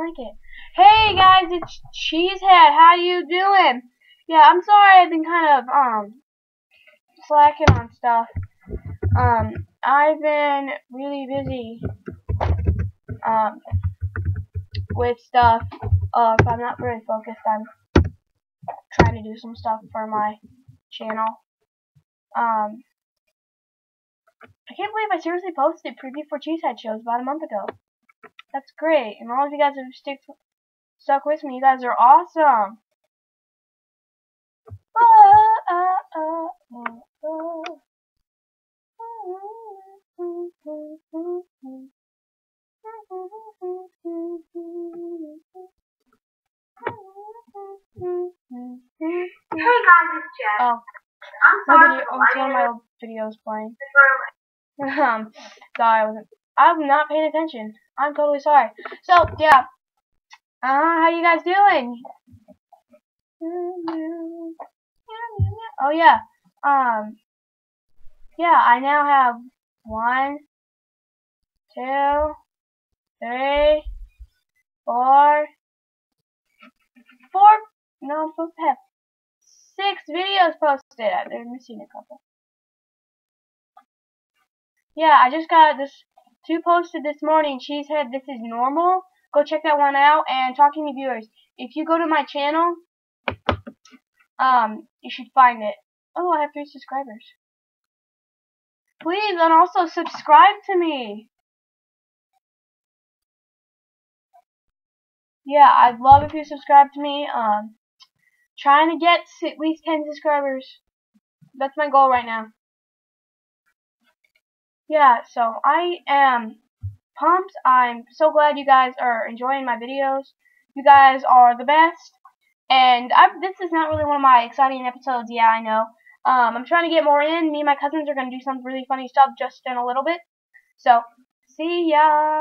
like it. Hey guys, it's Cheesehead. How you doing? Yeah, I'm sorry I've been kind of um slacking on stuff. Um, I've been really busy um with stuff. Uh, if I'm not very focused, I'm trying to do some stuff for my channel. Um, I can't believe I seriously posted preview for Cheesehead shows about a month ago. That's great. And all of you guys have stick, stuck with me. You guys are awesome. Hey guys, it's Jeff. Oh, I'm sorry video, oh, it's one of my old videos playing. um, sorry, I wasn't. I'm not paying attention. I'm totally sorry. So yeah, uh, how you guys doing? Oh yeah, um, yeah, I now have one, two, three, four, four. No, I'm supposed to have six videos posted. They're missing a couple. Yeah, I just got this two posted this morning. Cheesehead, this is normal. Go check that one out. And talking to viewers, if you go to my channel, um, you should find it. Oh, I have three subscribers. Please, and also subscribe to me. Yeah, I'd love if you subscribe to me. Um, trying to get at least 10 subscribers. That's my goal right now. Yeah, so I am pumped. I'm so glad you guys are enjoying my videos. You guys are the best. And i this is not really one of my exciting episodes. Yeah, I know. Um, I'm trying to get more in. Me and my cousins are going to do some really funny stuff just in a little bit. So, see ya.